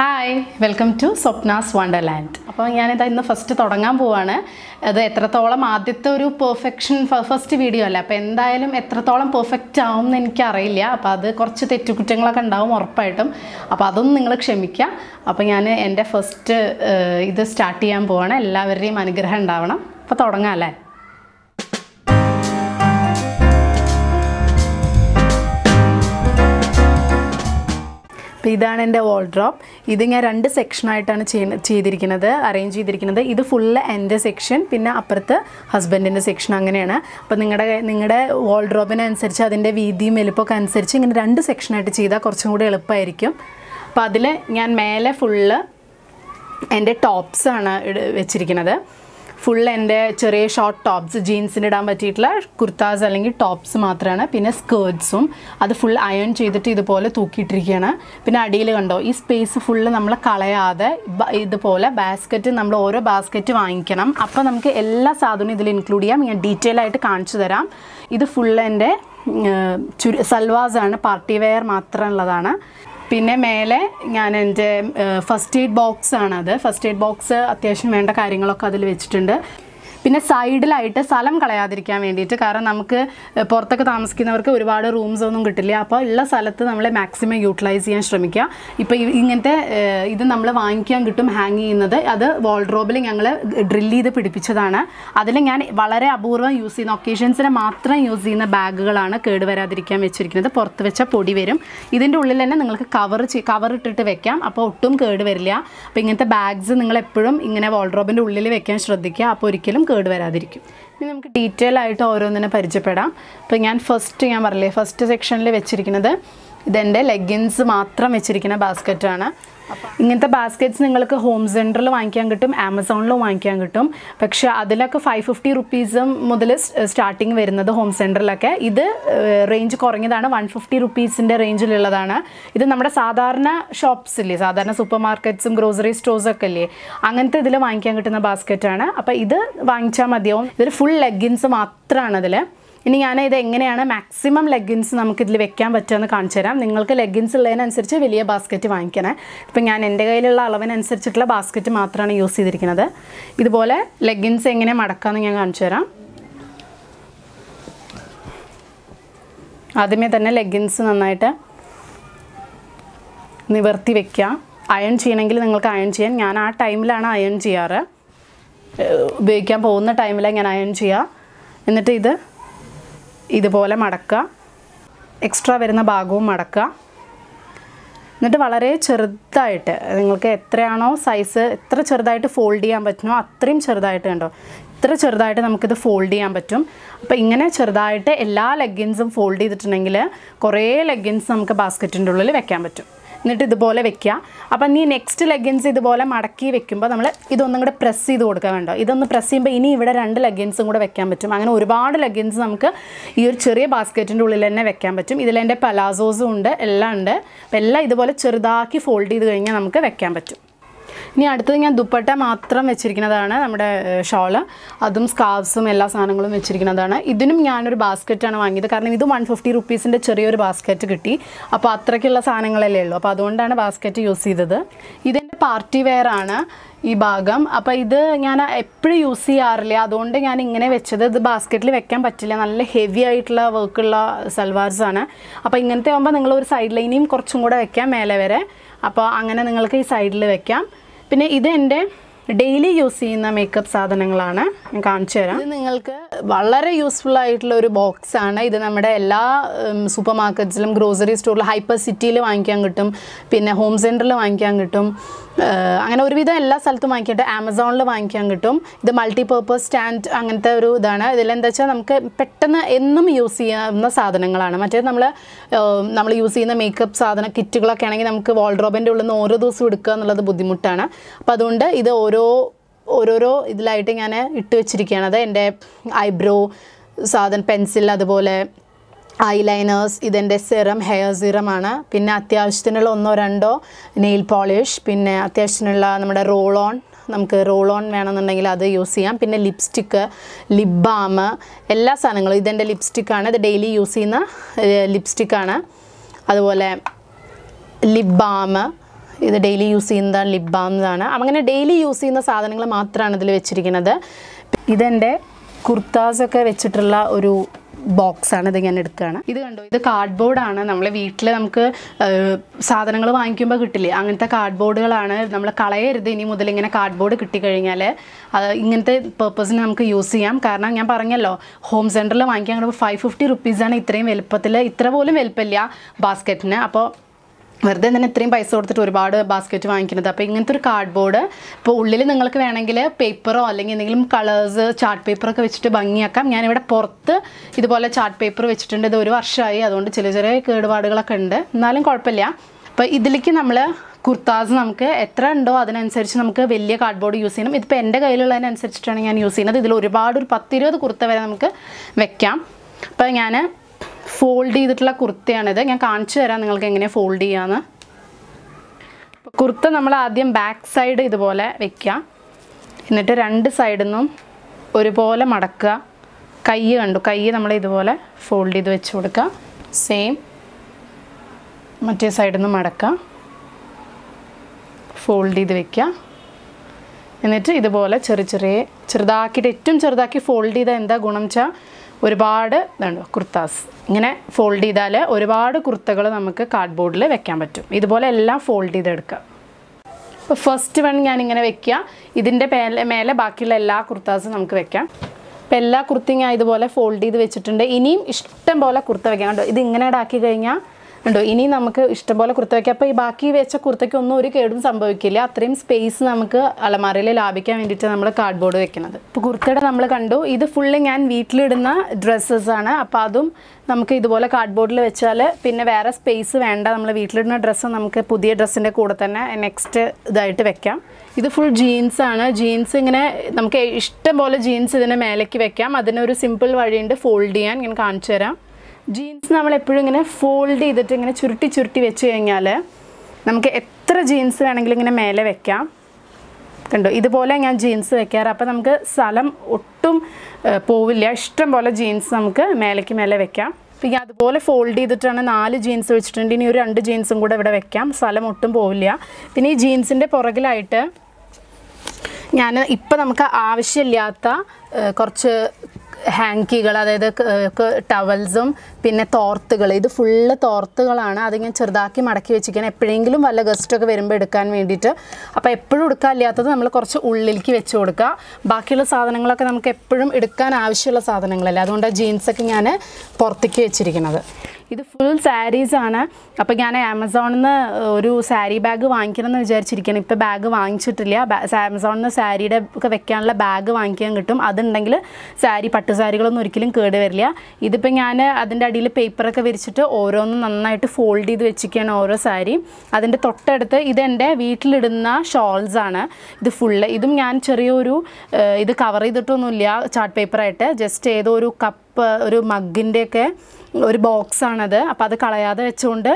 Hi welcome to Swapna's Wonderland അപ്പോൾ ഞാനിതാ ഇന്ന് ഫസ്റ്റ് തുടങ്ങാൻ പോവാണ്. അത് എത്രത്തോളം ആദ്യത്തെ ഒരു പെർഫെക്ഷൻ ഫസ്റ്റ് വീഡിയോ അല്ല? അപ്പോൾ എന്തായാലും എത്രത്തോളം പെർഫെക്റ്റ് ആവും എന്ന് എനിക്കറിയില്ല. അപ്പോൾ അത് കുറച്ച് തെറ്റുകുറ്റങ്ങളൊക്കെ ഉണ്ടാവും ഉറപ്പായിട്ടും. അപ്പോൾ അതൊന്നും നിങ്ങൾ ക്ഷമിക്കുക അപ്പോൾ ഞാൻ എന്റെ ഫസ്റ്റ് ഇത് സ്റ്റാർട്ട് ചെയ്യാൻ പോവാണ്. എല്ലാവരുടെയും അനുഗ്രഹം ഉണ്ടാവണം. അപ്പോൾ തുടങ്ങാം അല്ലേ? അപ്പോൾ ഇതാണ് എന്റെ വാൾഡ്രോപ്പ് ഇത് ഞാൻ രണ്ട് സെക്ഷനായിട്ടാണ് ചെയ്തിരിക്കുന്നത് അറേഞ്ച് ചെയ്തിരിക്കുന്നത്. ഇത് ഫുള്ള് എന്റെ സെക്ഷൻ പിന്നെ അപ്പുറത്ത് ഹസ്ബൻഡിന്റെ സെക്ഷൻ അങ്ങനെയാണ്. അപ്പോൾ നിങ്ങളുടെ നിങ്ങളുടെ വാൾഡ്രോപ്പിനനുസരിച്ച് അതിന്റെ വീതിയും വലുപ്പമൊക്കെ അനുസരിച്ച് ഇങ്ങനെ രണ്ട് സെക്ഷനായിട്ട് ചെയ്താൽ കുറച്ചും കൂടി എളുപ്പമായിരിക്കും അപ്പോൾ അതിൽ ഞാൻ മേലെ ഫുള്ള് എന്റെ ടോപ്സാണ് വെച്ചിരിക്കുന്നത്. ഫുൾ എന്റെ ചെറിയ ഷോർട്ട് ടോപ്സ് ജീൻസിന് ഇടാൻ പറ്റിയിട്ടുള്ള കുർത്താസ് അല്ലെങ്കിൽ ടോപ്സ് മാത്രമാണ് പിന്നെ സ്കേർട്സും അത് ഫുൾ അയൺ ചെയ്തിട്ട് ഇതുപോലെ തൂക്കിയിട്ടിരിക്കുകയാണ് പിന്നെ അടിയിൽ കണ്ടോ ഈ സ്പേസ് ഫുള്ള് നമ്മൾ കളയാതെ ഇതുപോലെ ബാസ്ക്കറ്റ് നമ്മൾ ഓരോ ബാസ്ക്കറ്റ് വാങ്ങിക്കണം. അപ്പോൾ നമുക്ക് എല്ലാ സാധനവും ഇതിൽ ഇൻക്ലൂഡ് ചെയ്യാം. ഞാൻ ഡീറ്റെയിൽ ആയിട്ട് കാണിച്ചു തരാം. ഇത് ഫുൾ എന്റെ ചുരു സൽവാസാണ്. പാർട്ടി വെയർ മാത്രമുള്ളതാണ്. പിന്നെ മേലെ ഞാൻ എന്റെ ഫസ്റ്റ് എയ്ഡ് ബോക്സ് ആണത്. ഫസ്റ്റ് എയ്ഡ് ബോക്സ് അത്യാവശ്യം വേണ്ട കാര്യങ്ങളൊക്കെ അതിൽ വെച്ചിട്ടുണ്ട്. പിന്നെ സൈഡിലായിട്ട് സ്ഥലം കളയാതിരിക്കാൻ വേണ്ടിയിട്ട്. കാരണം നമുക്ക് പുറത്തൊക്കെ താമസിക്കുന്നവർക്ക് ഒരുപാട് റൂംസ് ഒന്നും കിട്ടില്ല. അപ്പോൾ ഉള്ള സ്ഥലത്ത് നമ്മൾ മാക്സിമം യൂട്ടിലൈസ് ചെയ്യാൻ ശ്രമിക്കുക. ഇപ്പോൾ ഇങ്ങനത്തെ ഇത് നമ്മൾ വാങ്ങിക്കാൻ കിട്ടും ഹാങ് ചെയ്യുന്നത്. അത് വാൾഡ്രോബിൽ ഞങ്ങൾ ഡ്രിൽ ചെയ്ത് പിടിപ്പിച്ചതാണ്. അതിൽ ഞാൻ വളരെ അപൂർവം യൂസ് ചെയ്യുന്ന ഒക്കേഷൻസിന് മാത്രം യൂസ് ചെയ്യുന്ന ബാഗുകളാണ് കേടുവരാതിരിക്കാൻ വെച്ചിരിക്കുന്നത്. പുറത്ത് വെച്ച പൊടി വരും. ഇതിന്റെ ഉള്ളിൽ തന്നെ നിങ്ങൾക്ക് കവർ കവർ ഇട്ടിട്ട് വെക്കാം. അപ്പോൾ ഒട്ടും കേട് വരില്ല. അപ്പോൾ ഇങ്ങനത്തെ ബാഗ്സ് നിങ്ങൾ എപ്പോഴും ഇങ്ങനെ വാൾഡ്രോബിന്റെ ഉള്ളിൽ വെക്കാൻ ശ്രദ്ധിക്കുക. അപ്പോൾ ഒരിക്കലും കേട് വരാതിരിക്കും. ഇനി നമുക്ക് ഡീറ്റെയിൽ ആയിട്ട് ഓരോന്നിനെ പരിചയപ്പെടാം. അപ്പോൾ ഞാൻ ഫസ്റ്റ് ഞാൻ പറഞ്ഞില്ലേ ഫസ്റ്റ് സെക്ഷനിൽ വെച്ചിരിക്കുന്നത് ഇതെന്റെ ലെഗിൻസ് മാത്രം വെച്ചിരിക്കുന്ന ബാസ്ക്കറ്റാണ് ഇങ്ങനത്തെ ബാസ്ക്കറ്റ്സ് നിങ്ങൾക്ക് ഹോം സെന്ററിൽ വാങ്ങിക്കാൻ കിട്ടും ആമസോണിലും വാങ്ങിക്കാൻ കിട്ടും. പക്ഷേ അതിലൊക്കെ ഫൈവ് ഫിഫ്റ്റി റുപ്പീസും മുതൽ സ്റ്റാർട്ടിങ് വരുന്നത് ഹോം സെന്ററിലൊക്കെ ഇത് റേഞ്ച് കുറഞ്ഞതാണ് വൺ ഫിഫ്റ്റി റുപ്പീസിന്റെ റേഞ്ചിലുള്ളതാണ് ഇത് നമ്മുടെ സാധാരണ ഷോപ്സ് ഇല്ലേ സാധാരണ സൂപ്പർ മാർക്കറ്റ്സും ഗ്രോസറി സ്റ്റോഴ്സൊക്കെ ഇല്ലേ അങ്ങനത്തെ ഇതിൽ വാങ്ങിക്കാൻ കിട്ടുന്ന ബാസ്ക്കറ്റാണ് അപ്പോൾ ഇത് വാങ്ങിച്ചാൽ മതിയാവും. ഇതിൽ ഫുൾ ലെഗിൻസ് മാത്രമാണ് അതിൽ ഇനി ഞാൻ ഇത് എങ്ങനെയാണ് മാക്സിമം ലെഗിൻസ് നമുക്ക് ഇതിൽ വെക്കാൻ പറ്റുമെന്ന് കാണിച്ചു തരാം. നിങ്ങൾക്ക് ലെഗിൻസ് ഉള്ളതിനനുസരിച്ച് വലിയ ബാസ്ക്കറ്റ് വാങ്ങിക്കണേ. ഇപ്പം ഞാൻ എന്റെ കയ്യിലുള്ള അളവിനനുസരിച്ചിട്ടുള്ള ബാസ്ക്കറ്റ് മാത്രമാണ് യൂസ് ചെയ്തിരിക്കുന്നത്. ഇതുപോലെ ലെഗിൻസ് എങ്ങനെ മടക്കാമെന്ന് ഞാൻ കാണിച്ചു തരാം. ആദ്യമേ തന്നെ ലെഗിൻസ് നന്നായിട്ട് നിവർത്തി വെക്കുക. അയൺ ചെയ്യണമെങ്കിൽ നിങ്ങൾക്ക് അയൺ ചെയ്യാം. ഞാൻ ആ ടൈമിലാണ് അയൺ ചെയ്യാറ്. ഉപയോഗിക്കാൻ പോകുന്ന ടൈമിലാണ് ഞാൻ അയൺ ചെയ്യുക. എന്നിട്ട് ഇത് ഇതുപോലെ മടക്കുക. എക്സ്ട്രാ വരുന്ന ഭാഗവും മടക്കുക. എന്നിട്ട് വളരെ ചെറുതായിട്ട് നിങ്ങൾക്ക് എത്രയാണോ സൈസ് എത്ര ചെറുതായിട്ട് ഫോൾഡ് ചെയ്യാൻ പറ്റുമോ അത്രയും ചെറുതായിട്ട് കണ്ടോ? ഇത്ര ചെറുതായിട്ട് നമുക്കിത് ഫോൾഡ് ചെയ്യാൻ പറ്റും. അപ്പോൾ ഇങ്ങനെ ചെറുതായിട്ട് എല്ലാ ലെഗിൻസും ഫോൾഡ് ചെയ്തിട്ടുണ്ടെങ്കിൽ കുറേ ലെഗിൻസ് നമുക്ക് ബാസ്ക്കറ്റിന്റെ ഉള്ളിൽ വെക്കാൻ പറ്റും. എന്നിട്ട് ഇതുപോലെ വെക്കുക. അപ്പം നീ നെക്സ്റ്റ് ലെഗിൻസ് ഇതുപോലെ മടക്കി വെക്കുമ്പോൾ നമ്മൾ ഇതൊന്നും കൂടെ പ്രസ് ചെയ്ത് കൊടുക്കാൻ വേണ്ട. ഇതൊന്ന് പ്രസ് ചെയ്യുമ്പോൾ ഇനി ഇവിടെ രണ്ട് ലെഗിൻസും കൂടെ വെക്കാൻ പറ്റും. അങ്ങനെ ഒരുപാട് ലെഗിൻസ് നമുക്ക് ഈ ഒരു ചെറിയ ബാസ്ക്കറ്റിന്റെ ഉള്ളിൽ തന്നെ വെക്കാൻ പറ്റും. ഇതിലെന്റെ പലാസോസും ഉണ്ട് എല്ലാം ഉണ്ട്. അപ്പം എല്ലാം ഇതുപോലെ ചെറുതാക്കി ഫോൾഡ് ചെയ്ത് കഴിഞ്ഞാൽ നമുക്ക് വെക്കാൻ പറ്റും. ഇനി അടുത്തത് ഞാൻ ദുപ്പട്ട മാത്രം വെച്ചിരിക്കുന്നതാണ് നമ്മുടെ ഷോൾ. അതും സ്കാർഫ്സും എല്ലാ സാധനങ്ങളും വെച്ചിരിക്കുന്നതാണ്. ഇതിനും ഞാനൊരു ബാസ്ക്കറ്റാണ് വാങ്ങിയത്. കാരണം ഇത് വൺ ഫിഫ്റ്റി റുപ്പീസിന്റെ ചെറിയൊരു ബാസ്ക്കറ്റ് കിട്ടി. അപ്പോൾ അത്രയ്ക്കുള്ള സാധനങ്ങളല്ലേ ഉള്ളൂ. അപ്പോൾ അതുകൊണ്ടാണ് ബാസ്ക്കറ്റ് യൂസ് ചെയ്തത്. ഇതെന്റെ പാർട്ടി വെയർ ആണ് ഈ ഭാഗം. അപ്പോൾ ഇത് ഞാൻ എപ്പോഴും യൂസ് ചെയ്യാറില്ല. അതുകൊണ്ട് ഞാൻ ഇങ്ങനെ വെച്ചത്. ഇത് ബാസ്ക്കറ്റിൽ വെക്കാൻ പറ്റില്ല. നല്ല ഹെവി ആയിട്ടുള്ള വർക്കുള്ള സൽവാർസാണ് അപ്പോൾ ഇങ്ങനത്തെ ആകുമ്പോൾ നിങ്ങൾ ഒരു സൈഡ് ഇനിയും കുറച്ചും കൂടെ വെക്കാം മേലെ വരെ. അപ്പോൾ അങ്ങനെ നിങ്ങൾക്ക് ഈ സൈഡിൽ വെക്കാം. പിന്നെ ഇത് എന്റെ ഡെയിലി യൂസ് ചെയ്യുന്ന മേക്കപ്പ് സാധനങ്ങളാണ്. ഞാൻ കാണിച്ചു തരാം. ഇത് നിങ്ങൾക്ക് വളരെ യൂസ്ഫുൾ ആയിട്ടുള്ള ഒരു ബോക്സ് ആണ്. ഇത് നമ്മുടെ എല്ലാ സൂപ്പർ മാർക്കറ്റ്സിലും ഗ്രോസറി സ്റ്റോറിലും ഹൈപ്പർ സിറ്റിയിൽ വാങ്ങിക്കാൻ കിട്ടും. പിന്നെ ഹോം സെന്ററിൽ വാങ്ങിക്കാൻ കിട്ടും. അങ്ങനെ ഒരുവിധം എല്ലാ സ്ഥലത്തും വാങ്ങിക്കട്ടെ. ആമസോണിൽ വാങ്ങിക്കാൻ കിട്ടും. ഇത് മൾട്ടി പേർപ്പസ് സ്റ്റാൻഡ് അങ്ങനത്തെ ഒരു ഇതാണ്. ഇതിലെന്താ വെച്ചാൽ നമുക്ക് പെട്ടെന്ന് എന്നും യൂസ് ചെയ്യാവുന്ന സാധനങ്ങളാണ്. മറ്റേ നമ്മൾ നമ്മൾ യൂസ് ചെയ്യുന്ന മേക്കപ്പ് സാധന കിറ്റുകളൊക്കെ ആണെങ്കിൽ നമുക്ക് വാൾഡ്രോബിന്റെ ഉള്ളിൽ നിന്ന് ഓരോ ദിവസവും എടുക്കുക എന്നുള്ളത് ബുദ്ധിമുട്ടാണ്. അപ്പോൾ അതുകൊണ്ട് ഇത് ഓരോ ഓരോരോ ഇതിലായിട്ട് ഞാൻ ഇട്ട് വെച്ചിരിക്കുകയാണ്. അത് എന്റെ ഐബ്രോ സാധനം പെൻസിൽ അതുപോലെ ഐലൈനേഴ്സ് ഇതെന്റെ സിറം ഹെയർ സിറമാണ് പിന്നെ അത്യാവശ്യത്തിനുള്ള ഒന്നോ രണ്ടോ നെയിൽ പോളിഷ് പിന്നെ അത്യാവശ്യത്തിനുള്ള നമ്മുടെ റോൾ ഓൺ നമുക്ക് റോൾ ഓൺ വേണമെന്നുണ്ടെങ്കിൽ അത് യൂസ് ചെയ്യാം. പിന്നെ ലിപ്സ്റ്റിക്ക് ലിപ് ബാം എല്ലാ സാധനങ്ങളും. ഇതെന്റെ ലിപ്സ്റ്റിക്കാണ് ഇത് ഡെയിലി യൂസ് ചെയ്യുന്ന ലിപ്സ്റ്റിക്കാണ് അതുപോലെ ലിപ് ബാം ഇത് ഡെയിലി യൂസ് ചെയ്യുന്ന ലിപ് ബാംസാണ് അങ്ങനെ ഡെയിലി യൂസ് ചെയ്യുന്ന സാധനങ്ങൾ മാത്രമാണ് ഇതിൽ വെച്ചിരിക്കുന്നത്. ഇതെന്റെ കുർത്താസൊക്കെ വെച്ചിട്ടുള്ള ഒരു ബോക്സ് ആണ് ഇത് ഞാൻ എടുക്കുകയാണ് ഇത് കണ്ടോ? ഇത് കാർഡ്ബോർഡാണ്. നമ്മളെ വീട്ടിൽ നമുക്ക് സാധനങ്ങൾ വാങ്ങിക്കുമ്പോൾ കിട്ടില്ലേ? അങ്ങനത്തെ കാർഡ്ബോർഡുകളാണ്. നമ്മൾ കളയരുത്. ഇനി മുതൽ ഇങ്ങനെ കാർഡ്ബോർഡ് കിട്ടിക്കഴിഞ്ഞാൽ അത് ഇങ്ങനത്തെ പേർപ്പസിന് നമുക്ക് യൂസ് ചെയ്യാം. കാരണം ഞാൻ പറഞ്ഞല്ലോ ഹോം സെന്ററിൽ വാങ്ങിക്കാൻ ഫൈവ് ഫിഫ്റ്റി റുപ്പീസാണ് ഇത്രയും വലുപ്പത്തിൽ ഇത്ര പോലും വലുപ്പമില്ല ബാസ്ക്കറ്റിന് അപ്പോൾ വെറുതെ തന്നെ ഇത്രയും പൈസ കൊടുത്തിട്ട് ഒരുപാട് ബാസ്ക്കറ്റ് വാങ്ങിക്കുന്നത്. അപ്പോൾ ഇങ്ങനത്തെ ഒരു കാർഡ് ബോർഡ് ഇപ്പോൾ ഉള്ളിൽ നിങ്ങൾക്ക് വേണമെങ്കിൽ പേപ്പറോ അല്ലെങ്കിൽ എന്തെങ്കിലും കളേഴ്സ് ചാർട്ട് പേപ്പറൊക്കെ വെച്ചിട്ട് ഭംഗിയാക്കാം. ഞാനിവിടെ പുറത്ത് ഇതുപോലെ ചാർട്ട് പേപ്പർ വെച്ചിട്ടുണ്ട്. ഇത് ഒരു വർഷമായി. അതുകൊണ്ട് ചെറിയ ചെറിയ കേടുപാടുകളൊക്കെ ഉണ്ട്. എന്നാലും കുഴപ്പമില്ല. അപ്പോൾ ഇതിലേക്ക് നമ്മൾ കുർത്താസ് നമുക്ക് എത്ര ഉണ്ടോ അതിനനുസരിച്ച് നമുക്ക് വലിയ കാർഡ് ബോർഡ് യൂസ് ചെയ്യണം. ഇതിപ്പോൾ എന്റെ കയ്യിലുള്ളതിനനുസരിച്ചിട്ടാണ് ഞാൻ യൂസ് ചെയ്യുന്നത്. ഇതിൽ ഒരുപാട് ഒരു പത്തിരുപത് കുർത്ത വരെ നമുക്ക് വെക്കാം. അപ്പോൾ ഞാൻ ഫോൾഡ് ചെയ്തിട്ടുള്ള കുർത്തയാണിത്. ഞാൻ കാണിച്ചു തരാം നിങ്ങൾക്ക് എങ്ങനെ ഫോൾഡ് ചെയ്യാന്ന്. കുർത്ത നമ്മൾ ആദ്യം ബാക്ക് സൈഡ് ഇതുപോലെ വെക്കാം എന്നിട്ട് രണ്ട് സൈഡിൽ നിന്നും ഒരുപോലെ മടക്കുക. കൈ കണ്ടു. കൈ നമ്മൾ ഇതുപോലെ ഫോൾഡ് ചെയ്ത് വെച്ച് കൊടുക്കുക. സെയിം മറ്റേ സൈഡിൽ നിന്ന് മടക്കുക. ഫോൾഡ് ചെയ്ത് വെക്കുക. എന്നിട്ട് ഇതുപോലെ ചെറിയ ചെറിയ ചെറുതാക്കിയിട്ട് ഏറ്റവും ചെറുതാക്കി ഫോൾഡ് ചെയ്താൽ എന്താ ഗുണം വെച്ചാൽ ഒരുപാട് ഇതുണ്ടോ കുർത്താസ്. ഇങ്ങനെ ഫോൾഡ് ചെയ്താൽ ഒരുപാട് കുർത്തകൾ നമുക്ക് കാർഡ് ബോർഡിൽ വെക്കാൻ പറ്റും. ഇതുപോലെ എല്ലാം ഫോൾഡ് ചെയ്തെടുക്കുക. ഇപ്പോൾ ഫസ്റ്റ് വൺ ഞാനിങ്ങനെ വെക്കുക. ഇതിന്റെ മേലെ മേലെ ബാക്കിയുള്ള എല്ലാ കുർത്താസും നമുക്ക് വെക്കാം. ഇപ്പം എല്ലാ കുർത്തിയും ഞാൻ ഇതുപോലെ ഫോൾഡ് ചെയ്ത് വെച്ചിട്ടുണ്ട്. ഇനിയും ഇഷ്ടം പോലെ കുർത്ത വെക്കാം. കണ്ടോ ഇത് ഇങ്ങനെ ഇടാക്കി കഴിഞ്ഞാൽ ഉണ്ടോ? ഇനി നമുക്ക് ഇഷ്ടംപോലെ കുർത്ത വയ്ക്കാം അപ്പോൾ ഈ ബാക്കി വെച്ച കുർത്തയ്ക്ക് ഒന്നും ഒരു കേടും സംഭവിക്കില്ല. അത്രയും സ്പേസ് നമുക്ക് അലമാരയിൽ ലാഭിക്കാൻ വേണ്ടിയിട്ട് നമ്മൾ കാർഡ്ബോർഡ് വെക്കുന്നത്. ഇപ്പോൾ കുർത്തയുടെ നമ്മൾ കണ്ടു ഇത് ഫുള്ള് ഞാൻ വീട്ടിലിടുന്ന ഡ്രസ്സസ് ആണ്. അപ്പോൾ അതും നമുക്ക് ഇതുപോലെ കാർഡ്ബോർഡിൽ വെച്ചാൽ പിന്നെ വേറെ സ്പേസ് വേണ്ട. നമ്മൾ വീട്ടിലിടുന്ന ഡ്രസ്സ് നമുക്ക് പുതിയ ഡ്രസ്സിന്റെ കൂടെ തന്നെ നെക്സ്റ്റ് ഇതായിട്ട് വെക്കാം. ഇത് ഫുൾ ജീൻസ് ആണ്. ജീൻസ് ഇങ്ങനെ നമുക്ക് ഇഷ്ടം പോലെ ജീൻസ് ഇതിനെ മേലേക്ക് വെക്കാം. അതിനൊരു സിമ്പിൾ വഴിയുണ്ട്. ഫോൾഡ് ചെയ്യാൻ ഞാൻ കാണിച്ചു തരാം. ജീൻസ് നമ്മൾ എപ്പോഴും ഇങ്ങനെ ഫോൾഡ് ചെയ്തിട്ട് ഇങ്ങനെ ചുരുട്ടി ചുരുട്ടി വെച്ച് കഴിഞ്ഞാൽ നമുക്ക് എത്ര ജീൻസ് വേണമെങ്കിലും ഇങ്ങനെ മേലെ വെക്കാം. കണ്ടോ? ഇതുപോലെ ഞാൻ ജീൻസ് വെക്കാറ്. അപ്പോൾ നമുക്ക് സ്ഥലം ഒട്ടും പോവില്ല. ഇഷ്ടം പോലെ ജീൻസ് നമുക്ക് മേലേക്ക് മേലെ വെക്കാം. പിന്നെ അതുപോലെ ഫോൾഡ് ചെയ്തിട്ടാണ് നാല് ജീൻസ് വെച്ചിട്ടുണ്ട്. ഇനി ഒരു രണ്ട് ജീൻസും കൂടെ ഇവിടെ വെക്കാം. സ്ഥലം ഒട്ടും പോവില്ല. പിന്നെ ഈ ജീൻസിന്റെ പുറകിലായിട്ട് ഞാൻ ഇപ്പം നമുക്ക് ആവശ്യമില്ലാത്ത കുറച്ച് ഹാങ്കികൾ അതായത് ടവൽസും പിന്നെ തോർത്തുകൾ. ഇത് ഫുള്ള് തോർത്തുകളാണ്. അത് ഞാൻ ചെറുതാക്കി മടക്കി വെച്ചിരിക്കണം. എപ്പോഴെങ്കിലും വല്ല ഗസ്റ്റൊക്കെ വരുമ്പോൾ എടുക്കാൻ വേണ്ടിയിട്ട്. അപ്പോൾ എപ്പോഴും എടുക്കാനില്ലാത്തത് നമ്മൾ കുറച്ച് ഉള്ളിലേക്ക് വെച്ച് കൊടുക്കുക. ബാക്കിയുള്ള സാധനങ്ങളൊക്കെ നമുക്ക് എപ്പോഴും എടുക്കാൻ ആവശ്യമുള്ള സാധനങ്ങളല്ലേ? അതുകൊണ്ടാണ് ജീൻസൊക്കെ ഞാൻ പുറത്തേക്ക് വെച്ചിരിക്കുന്നത്. ഇത് ഫുൾ സാരീസാണ് അപ്പോൾ ഞാൻ ആമസോണിൽ നിന്ന് ഒരു സാരി ബാഗ് വാങ്ങിക്കണം എന്ന് വിചാരിച്ചിരിക്കുകയാണ്. ഇപ്പോൾ ബാഗ് വാങ്ങിച്ചിട്ടില്ല. ആമസോണിൽ നിന്ന് സാരിയുടെ ഒക്കെ വെക്കാനുള്ള ബാഗ് വാങ്ങിക്കാൻ കിട്ടും. അതുണ്ടെങ്കിൽ സാരി പട്ടു സാരികളൊന്നും ഒരിക്കലും കേട് വരില്ല ഇതിപ്പോൾ ഞാൻ അതിന്റെ അടിയിൽ പേപ്പറൊക്കെ വിരിച്ചിട്ട് ഓരോന്നും നന്നായിട്ട് ഫോൾഡ് ചെയ്ത് വെച്ചിരിക്കുകയാണ് ഓരോ സാരി. അതിന്റെ തൊട്ടടുത്ത് ഇതെന്റെ വീട്ടിലിടുന്ന ഷോൾസ് ആണ്. ഇത് ഫുള്ള് ഇതും ഞാൻ ചെറിയൊരു ഇത് കവർ ചെയ്തിട്ടൊന്നുമില്ല ചാർട്ട് പേപ്പറായിട്ട് ജസ്റ്റ് ഏതോ ഒരു കപ്പ് ഒരു മഗ്ഗിന്റെയൊക്കെ ഒരു ബോക്സാണത് അപ്പോൾ അത് കളയാതെ വെച്ചുകൊണ്ട്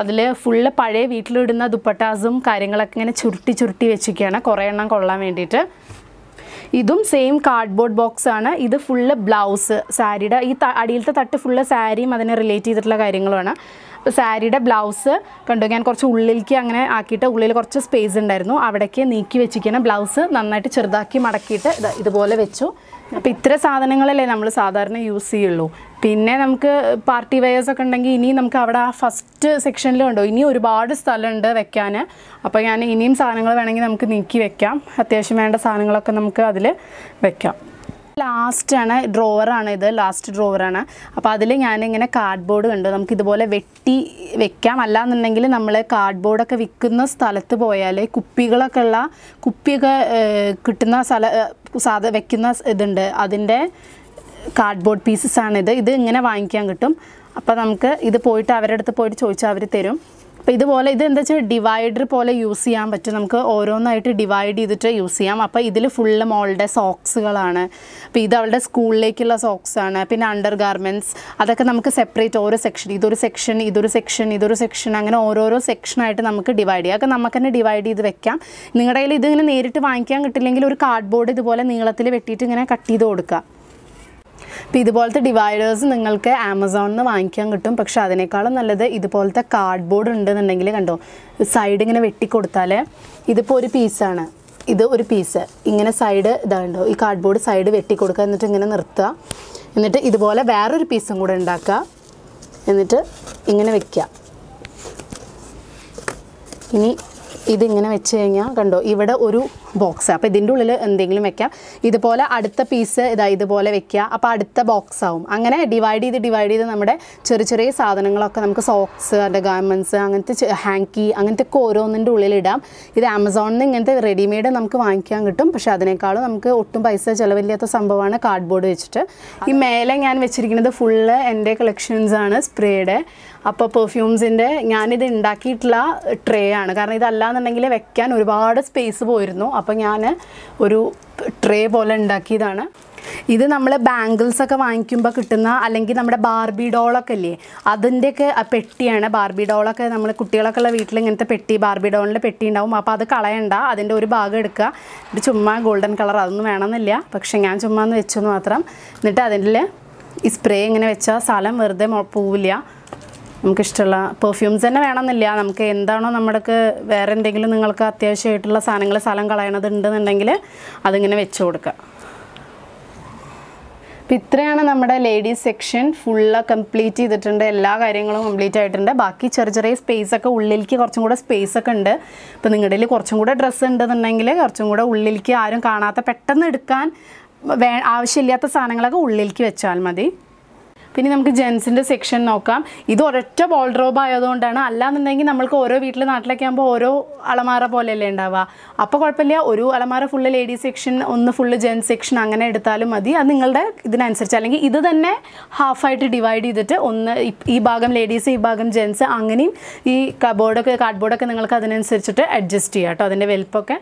അതിൽ ഫുള്ള് പഴയ വീട്ടിലിടുന്ന ദുപ്പട്ടാസും കാര്യങ്ങളൊക്കെ ഇങ്ങനെ ചുരുട്ടി ചുരുട്ടി വെച്ചിരിക്കുകയാണ്. കുറേ എണ്ണം കൊള്ളാൻ വേണ്ടിയിട്ട്. ഇതും സെയിം കാർഡ്ബോർഡ് ബോക്സ് ആണ്. ഇത് ഫുള്ള് ബ്ലൗസ് സാരിയുടെ ഈ അടിയിലത്തെ തട്ട് ഫുള്ള് സാരിയും അതിനെ റിലേറ്റ് ചെയ്തിട്ടുള്ള കാര്യങ്ങളുമാണ്. അപ്പോൾ സാരിയുടെ ബ്ലൗസ് കണ്ടു ഞാൻ കുറച്ച് ഉള്ളിലേക്ക് അങ്ങനെ ആക്കിയിട്ട് ഉള്ളിൽ കുറച്ച് സ്പേസ് ഉണ്ടായിരുന്നു. അവിടേക്ക് നീക്കി വെച്ചിരിക്കുന്ന ബ്ലൗസ് നന്നായിട്ട് ചെറുതാക്കി മടക്കിയിട്ട് ഇത് ഇതുപോലെ വെച്ചു. അപ്പോൾ ഇത്ര സാധനങ്ങളല്ലേ നമ്മൾ സാധാരണ യൂസ് ചെയ്യുള്ളൂ. പിന്നെ നമുക്ക് പാർട്ടി വെയേഴ്സ് ഒക്കെ ഉണ്ടെങ്കിൽ ഇനി നമുക്ക് അവിടെ ആ ഫസ്റ്റ് സെക്ഷനിലും ഉണ്ടോ ഇനി ഒരുപാട് സ്ഥലമുണ്ട് വെക്കാൻ അപ്പോൾ ഞാൻ ഇനിയും സാധനങ്ങൾ വേണമെങ്കിൽ നമുക്ക് നീക്കി വെക്കാം. അത്യാവശ്യം വേണ്ട സാധനങ്ങളൊക്കെ നമുക്ക് അതിൽ വെക്കാം. ലാസ്റ്റാണ് ഡ്രോവറാണ് ഇത് ലാസ്റ്റ് ഡ്രോവറാണ് അപ്പോൾ അതിൽ ഞാനിങ്ങനെ കാർഡ്ബോർഡ് കണ്ടു. നമുക്ക് ഇതുപോലെ വെട്ടി വെക്കാം. അല്ലാന്നുണ്ടെങ്കിൽ നമ്മൾ കാർഡ്ബോർഡൊക്കെ വിൽക്കുന്ന സ്ഥലത്ത് പോയാൽ കുപ്പികളൊക്കെ ഉള്ള കുപ്പിയൊക്കെ കിട്ടുന്ന സ്ഥല സാധ വെക്കുന്ന ഇതുണ്ട്. അതിന്റെ കാർഡ്ബോർഡ് പീസസ് ആണിത് ഇത്. ഇങ്ങനെ വാങ്ങിക്കാൻ കിട്ടും. അപ്പോൾ നമുക്ക് ഇത് പോയിട്ട് അവരുടെ അടുത്ത് പോയിട്ട് ചോദിച്ചാൽ അവർ തരും. അപ്പോൾ ഇതുപോലെ ഇത് എന്താ വെച്ചാൽ ഡിവൈഡർ പോലെ യൂസ് ചെയ്യാൻ പറ്റും. നമുക്ക് ഓരോന്നായിട്ട് ഡിവൈഡ് ചെയ്തിട്ട് യൂസ് ചെയ്യാം. അപ്പോൾ ഇതിൽ ഫുള്ള് മോളുടെ സോക്സുകളാണ് അപ്പോൾ ഇത് അവളുടെ സ്കൂളിലേക്കുള്ള സോക്സാണ് പിന്നെ അണ്ടർ ഗാർമെന്റ്സ് അതൊക്കെ നമുക്ക് സെപ്പറേറ്റ് ഓരോ സെക്ഷൻ ഇതൊരു സെക്ഷൻ ഇതൊരു സെക്ഷൻ ഇതൊരു സെക്ഷൻ അങ്ങനെ ഓരോരോ സെക്ഷനായിട്ട് നമുക്ക് ഡിവൈഡ് ചെയ്യാം. അതൊക്കെ നമുക്ക് തന്നെ ഡിവൈഡ് ചെയ്ത് വെക്കാം. നിങ്ങളുടെ കയ്യിൽ ഇതിങ്ങനെ നേരിട്ട് വാങ്ങിക്കാൻ കിട്ടില്ലെങ്കിൽ ഒരു കാർഡ്ബോർഡ് ഇതുപോലെ നീളത്തിൽ വെട്ടിയിട്ട് ഇങ്ങനെ കട്ട് ചെയ്ത് കൊടുക്കുക. അപ്പോൾ ഇതുപോലത്തെ ഡിവൈഡേഴ്സ് നിങ്ങൾക്ക് ആമസോണിൽ നിന്ന് വാങ്ങിക്കാൻ കിട്ടും. പക്ഷെ അതിനേക്കാളും നല്ലത് ഇതുപോലത്തെ കാർഡ് ബോർഡ് ഉണ്ടെന്നുണ്ടെങ്കിൽ കണ്ടോ സൈഡ് ഇങ്ങനെ വെട്ടിക്കൊടുത്താൽ ഇതിപ്പോൾ ഒരു പീസാണ് ഇത് ഒരു പീസ് ഇങ്ങനെ സൈഡ് ഇതാണ്ടോ ഈ കാർഡ് ബോർഡ് സൈഡ് വെട്ടിക്കൊടുക്കുക എന്നിട്ട് ഇങ്ങനെ നിർത്തുക. എന്നിട്ട് ഇതുപോലെ വേറൊരു പീസും കൂടെ ഉണ്ടാക്കുക. എന്നിട്ട് ഇങ്ങനെ വെക്കുക. ഇനി ഇതിങ്ങനെ വെച്ച് കഴിഞ്ഞാൽ കണ്ടോ ഇവിടെ ഒരു ബോക്സ് അപ്പോൾ ഇതിന്റെ ഉള്ളിൽ എന്തെങ്കിലും വെക്കാം. ഇതുപോലെ അടുത്ത പീസ് ഇതാ ഇതുപോലെ വെക്കുക. അപ്പോൾ അടുത്ത ബോക്സ് ആവും. അങ്ങനെ ഡിവൈഡ് ചെയ്ത് ഡിവൈഡ് ചെയ്ത് നമ്മുടെ ചെറിയ ചെറിയ സാധനങ്ങളൊക്കെ നമുക്ക് സോക്സ് അതിന്റെ ഗാർമെന്റ്സ് അങ്ങനത്തെ ഹാങ്കി അങ്ങനത്തെ ഒക്കെ ഓരോന്നിന്റെ ഉള്ളിലിടാം ഇത് ആമസോണിൽ നിന്ന് ഇങ്ങനത്തെ റെഡിമെയ്ഡ് നമുക്ക് വാങ്ങിക്കാൻ കിട്ടും. പക്ഷേ അതിനേക്കാളും നമുക്ക് ഒട്ടും പൈസ ചിലവില്ലാത്ത സംഭവമാണ് കാർഡ്ബോർഡ് വെച്ചിട്ട്. ഈ മേലെ ഞാൻ വെച്ചിരിക്കുന്നത് ഫുള്ള് എന്റെ കളക്ഷൻസ് ആണ് സ്പ്രേയുടെ അപ്പോൾ പെർഫ്യൂംസിന്റെ ഞാനിത് ഉണ്ടാക്കിയിട്ടുള്ള ട്രേ ആണ്. കാരണം ഇതല്ലാന്നുണ്ടെങ്കിൽ വെക്കാൻ ഒരുപാട് സ്പേസ് പോയിരുന്നു. അപ്പോൾ ഞാൻ ഒരു ട്രേ പോലെ ഉണ്ടാക്കിയതാണ്. ഇത് നമ്മൾ ബാംഗിൾസ് ഒക്കെ വാങ്ങിക്കുമ്പോൾ കിട്ടുന്ന അല്ലെങ്കിൽ നമ്മുടെ ബാർബി ഡോളൊക്കെ ഇല്ലേ അതിന്റെയൊക്കെ പെട്ടിയാണ് ബാർബി ഡോളൊക്കെ നമ്മൾ കുട്ടികളൊക്കെ ഉള്ള വീട്ടിൽ ഇങ്ങനത്തെ പെട്ടി ബാർബി ഡോളിന്റെ പെട്ടി ഉണ്ടാവും. അപ്പോൾ അത് കളയണ്ട അതിന്റെ ഒരു ഭാഗം എടുക്കുക ഇത് ചുമ്മാ ഗോൾഡൻ കളർ അതൊന്നും വേണമെന്നില്ല. പക്ഷേ ഞാൻ ചുമ്മാ ഒന്ന് വെച്ചു മാത്രം. എന്നിട്ട് അതിൽ ഈ സ്പ്രേ ഇങ്ങനെ വെച്ചാൽ സ്ഥലം വെറുതെ പോവില്ല. നമുക്കിഷ്ടമുള്ള പെർഫ്യൂംസ് തന്നെ വേണമെന്നില്ല. നമുക്ക് എന്താണോ നമ്മൾക്ക് വേറെ എന്തെങ്കിലും നിങ്ങൾക്ക് അത്യാവശ്യമായിട്ടുള്ള സാധനങ്ങൾ സ്ഥലം കളയണത് ഉണ്ടെന്നുണ്ടെങ്കിൽ അതിങ്ങനെ വെച്ച് കൊടുക്കുക. അപ്പം ഇത്രയാണ് നമ്മുടെ ലേഡീസ് സെക്ഷൻ ഫുള്ള് കംപ്ലീറ്റ് ചെയ്തിട്ടുണ്ട്. എല്ലാ കാര്യങ്ങളും കംപ്ലീറ്റ് ആയിട്ടുണ്ട്. ബാക്കി ചെറിയ ചെറിയ സ്പേസ് ഒക്കെ ഉള്ളിലേക്ക് കുറച്ചും കൂടെ സ്പേസ് ഒക്കെ ഉണ്ട്. ഇപ്പം നിങ്ങളുടെ കുറച്ചും കൂടെ ഡ്രസ്സ് ഉണ്ടെന്നുണ്ടെങ്കിൽ കുറച്ചും കൂടെ ഉള്ളിലേക്ക് ആരും കാണാത്ത പെട്ടെന്ന് എടുക്കാൻ വേ ആവശ്യമില്ലാത്ത സാധനങ്ങളൊക്കെ ഉള്ളിലേക്ക് വെച്ചാൽ മതി. പിന്നെ നമുക്ക് ജെൻസിന്റെ സെക്ഷൻ നോക്കാം. ഇത് ഒരൊറ്റ ബോൾ ഡ്രോബ് ആയതുകൊണ്ടാണ്. അല്ലാന്നുണ്ടെങ്കിൽ നമ്മൾക്ക് ഓരോ വീട്ടിൽ നാട്ടിലൊക്കെ ആകുമ്പോൾ ഓരോ അലമാറ പോലെയല്ലേ ഉണ്ടാവുക. അപ്പോൾ കുഴപ്പമില്ല. ഒരു അലമാര ഫുള്ള് ലേഡീസ് സെക്ഷൻ ഒന്ന് ഫുള്ള് ജെൻസ് സെക്ഷൻ അങ്ങനെ എടുത്താലും മതി. അത് നിങ്ങളുടെ ഇതിനനുസരിച്ച്. അല്ലെങ്കിൽ ഇത് തന്നെ ഹാഫായിട്ട് ഡിവൈഡ് ചെയ്തിട്ട് ഒന്ന് ഈ- ഈ ഭാഗം ലേഡീസ് ഈ ഭാഗം ജെൻസ് അങ്ങനെയും ഈ കബോർഡൊക്കെ കാർഡ്ബോർഡൊക്കെ നിങ്ങൾക്ക് അതിനനുസരിച്ചിട്ട് അഡ്ജസ്റ്റ് ചെയ്യാം കേട്ടോ അതിന്റെ വലിപ്പമൊക്കെ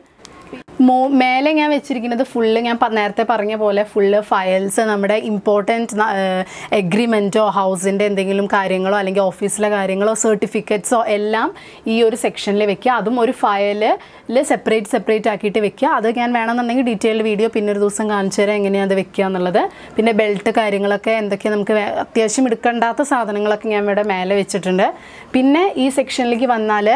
മോ മേലെ ഞാൻ വെച്ചിരിക്കുന്നത് ഫുള്ള് ഞാൻ നേരത്തെ പറഞ്ഞ പോലെ ഫുള്ള് ഫയൽസ് നമ്മുടെ ഇമ്പോർട്ടന്റ് എഗ്രിമെന്റോ ഹൗസിന്റെ എന്തെങ്കിലും കാര്യങ്ങളോ അല്ലെങ്കിൽ ഓഫീസിലെ കാര്യങ്ങളോ സർട്ടിഫിക്കറ്റ്സോ എല്ലാം ഈ ഒരു സെക്ഷനിൽ വെക്കുക. അതും ഒരു ഫയലിൽ സെപ്പറേറ്റ് സെപ്പറേറ്റ് ആക്കിയിട്ട് വെക്കുക. അത് ഞാൻ വേണമെന്നുണ്ടെങ്കിൽ ഡീറ്റെയിൽഡ് വീഡിയോ പിന്നെ ഒരു ദിവസം കാണിച്ചു തരാം എങ്ങനെയാണ് അത് വെക്കുക എന്നുള്ളത്. പിന്നെ ബെൽറ്റ് കാര്യങ്ങളൊക്കെ എന്തൊക്കെയാണ് നമുക്ക് അത്യാവശ്യം എടുക്കേണ്ടാത്ത സാധനങ്ങളൊക്കെ ഞാൻ ഇവിടെ മേലെ വെച്ചിട്ടുണ്ട്. പിന്നെ ഈ സെക്ഷനിലേക്ക് വന്നാൽ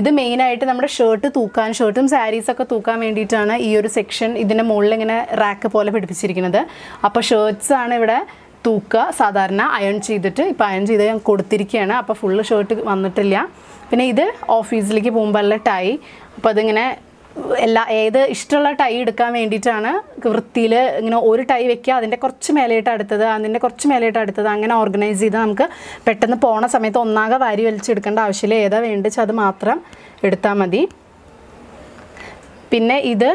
ഇത് മെയിനായിട്ട് നമ്മുടെ ഷർട്ട് തൂക്കാൻ ഷർട്ടും സാരീസൊക്കെ തൂക്കാൻ വേണ്ടിയിട്ടാണ് ഈ ഒരു സെക്ഷൻ ഇതിന്റെ മുകളിൽ ഇങ്ങനെ റാക്ക് പോലെ പിടിപ്പിച്ചിരിക്കുന്നത്. അപ്പോൾ ഷർട്ട്സ് ആണ് ഇവിടെ തൂക്കുക സാധാരണ അയൺ ചെയ്തിട്ട് ഇപ്പോൾ അയൺ ചെയ്ത് ഞാൻ കൊടുത്തിരിക്കുകയാണ് അപ്പോൾ ഫുള്ള് ഷേർട്ട് വന്നിട്ടില്ല. പിന്നെ ഇത് ഓഫീസിലേക്ക് പോകുമ്പോൾ അല്ല ടൈ അപ്പോൾ അതിങ്ങനെ എല്ലാ ഏത് ഇഷ്ടമുള്ള ടൈ എടുക്കാൻ വേണ്ടിയിട്ടാണ് വൃത്തിയിൽ ഇങ്ങനെ ഒരു ടൈ വെക്കുക. അതിന്റെ കുറച്ച് മേലെയിട്ട് അടുത്തത് അതിന്റെ കുറച്ച് മേലെയിട്ട് അടുത്തത് അങ്ങനെ ഓർഗനൈസ് ചെയ്ത് നമുക്ക് പെട്ടെന്ന് പോണ സമയത്ത് ഒന്നാകെ വാരി വലിച്ചെടുക്കേണ്ട ആവശ്യമില്ല. ഏതാ വേണ്ടിച്ച് അത് മാത്രം എടുത്താൽ മതി. പിന്നെ ഇത്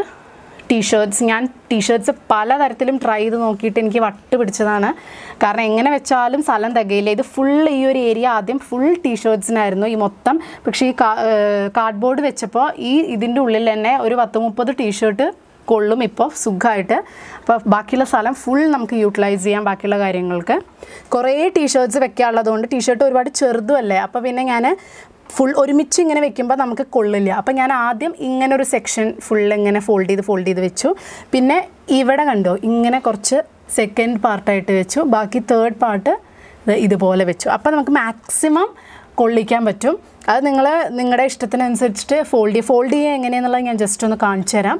ടീഷർട്സ് ഞാൻ ടീഷർട്സ് പലതരത്തിലും ട്രൈ ചെയ്ത് നോക്കിയിട്ട് എനിക്ക് വട്ട് പിടിച്ചതാണ്. കാരണം എങ്ങനെ വെച്ചാലും സ്ഥലം തികയില്ല. ഇത് ഫുൾ ഈ ഒരു ഏരിയ ആദ്യം ഫുൾ ടീഷർട്സിനായിരുന്നു ഈ മൊത്തം. പക്ഷേ ഈ കാർഡ്ബോർഡ് വെച്ചപ്പോൾ ഈ ഇതിന്റെ ഉള്ളിൽ തന്നെ ഒരു പത്ത് മുപ്പത് ടീഷർട്ട് കൊള്ളും ഇപ്പോൾ സുഖമായിട്ട് അപ്പോൾ ബാക്കിയുള്ള സ്ഥലം ഫുൾ നമുക്ക് യൂട്ടിലൈസ് ചെയ്യാം ബാക്കിയുള്ള കാര്യങ്ങൾക്ക്. കുറേ ടീഷർട്ട്സ് വെക്കാനുള്ളതുകൊണ്ട് ടീഷർട്ട് ഒരുപാട് ചെറുതുമല്ലേ അപ്പോൾ പിന്നെ ഞാൻ ഫുൾ ഒരുമിച്ച് ഇങ്ങനെ വെക്കുമ്പോൾ നമുക്ക് കൊള്ളില്ല. അപ്പോൾ ഞാൻ ആദ്യം ഇങ്ങനെ ഒരു സെക്ഷൻ ഫുൾ ഇങ്ങനെ ഫോൾഡ് ചെയ്ത് ഫോൾഡ് ചെയ്ത് വെച്ചു. പിന്നെ ഇവിടെ കണ്ടോ ഇങ്ങനെ കുറച്ച് സെക്കൻഡ് പാർട്ടായിട്ട് വെച്ചു. ബാക്കി തേർഡ് പാർട്ട് ഇതുപോലെ വെച്ചു. അപ്പോൾ നമുക്ക് മാക്സിമം കൊള്ളിക്കാൻ പറ്റും. അത് നിങ്ങൾ നിങ്ങളുടെ ഇഷ്ടത്തിനനുസരിച്ചിട്ട് ഫോൾഡ് ചെയ്യുക ഫോൾഡ് ചെയ്യുക എങ്ങനെയെന്നുള്ളത് ഞാൻ ജസ്റ്റ് ഒന്ന് കാണിച്ചു തരാം.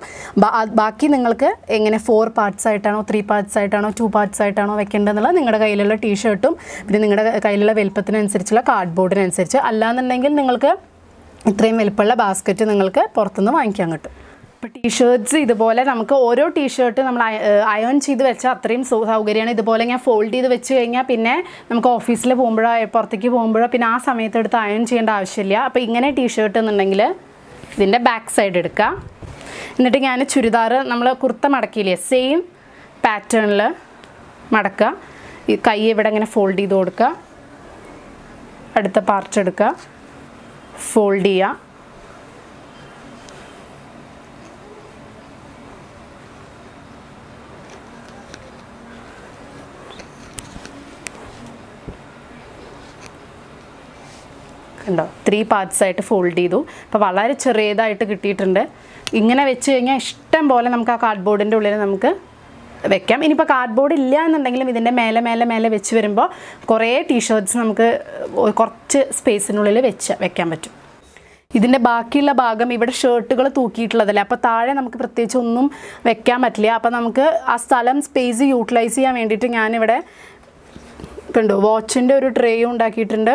ബാക്കി നിങ്ങൾക്ക് എങ്ങനെ ഫോർ പാർട്സ് ആയിട്ടാണോ ത്രീ പാർട്സ് ആയിട്ടാണോ ടു പാർട്സ് ആയിട്ടാണോ വെക്കേണ്ടതെന്നുള്ളത് നിങ്ങളുടെ കയ്യിലുള്ള ടീഷർട്ടും പിന്നെ നിങ്ങളുടെ കയ്യിലുള്ള വലുപ്പത്തിനനുസരിച്ചുള്ള കാർഡ് ബോർഡിനനുസരിച്ച് അല്ലാന്നുണ്ടെങ്കിൽ നിങ്ങൾക്ക് ഇത്രയും വലുപ്പമുള്ള ബാസ്ക്കറ്റ് നിങ്ങൾക്ക് പുറത്തുനിന്ന് വാങ്ങിക്കാൻ കിട്ടും. ഇപ്പോൾ ടീഷർട്ട്സ് ഇതുപോലെ നമുക്ക് ഓരോ ടീഷർട്ട് നമ്മൾ അയൺ ചെയ്ത് വെച്ചാൽ അത്രയും സൗകര്യമാണ്. ഇതുപോലെ ഞാൻ ഫോൾഡ് ചെയ്ത് വെച്ച് കഴിഞ്ഞാൽ പിന്നെ നമുക്ക് ഓഫീസിൽ പോകുമ്പോഴോ പുറത്തേക്ക് പോകുമ്പോഴോ പിന്നെ ആ സമയത്ത് എടുത്ത് അയൺ ചെയ്യേണ്ട ആവശ്യമില്ല. അപ്പോൾ ഇങ്ങനെ ടീഷർട്ട് എന്നുണ്ടെങ്കിൽ ഇതിന്റെ ബാക്ക് സൈഡ് എടുക്കുക എന്നിട്ട് ഞാൻ ചുരിദാർ നമ്മൾ കുർത്ത മടക്കിയില്ലേ സെയിം പാറ്റേണിൽ മടക്കുക ഈ കൈ ഇവിടെ ഇങ്ങനെ ഫോൾഡ് ചെയ്ത് കൊടുക്കുക അടുത്ത പാർട്ട് എടുക്കുക ഫോൾഡ് ചെയ്യുക. കണ്ടോ ത്രീ പാർട്സ് ആയിട്ട് ഫോൾഡ് ചെയ്തു. അപ്പോൾ വളരെ ചെറിയതായിട്ട് കിട്ടിയിട്ടുണ്ട്. ഇങ്ങനെ വെച്ച് കഴിഞ്ഞാൽ ഇഷ്ടം പോലെ നമുക്ക് ആ കാർഡ് ബോർഡിന്റെ ഉള്ളിൽ നമുക്ക് വെക്കാം. ഇനിയിപ്പോൾ കാർഡ്ബോർഡ് ഇല്ല എന്നുണ്ടെങ്കിലും ഇതിന്റെ മേലെ മേലെ മേലെ വെച്ച് വരുമ്പോൾ കുറേ ടീഷർട്ട്സ് നമുക്ക് കുറച്ച് സ്പേസിനുള്ളിൽ വെച്ച് വെക്കാൻ പറ്റും. ഇതിന്റെ ബാക്കിയുള്ള ഭാഗം ഇവിടെ ഷർട്ടുകൾ തൂക്കിയിട്ടുള്ളതല്ലേ? അപ്പോൾ താഴെ നമുക്ക് പ്രത്യേകിച്ച് ഒന്നും വെക്കാൻ പറ്റില്ല. അപ്പോൾ നമുക്ക് ആ സ്ഥലം സ്പേസ് യൂട്ടിലൈസ് ചെയ്യാൻ വേണ്ടിയിട്ട് ഞാനിവിടെ കണ്ടു വാച്ചിന്റെ ഒരു ട്രേയും ഉണ്ടാക്കിയിട്ടുണ്ട്.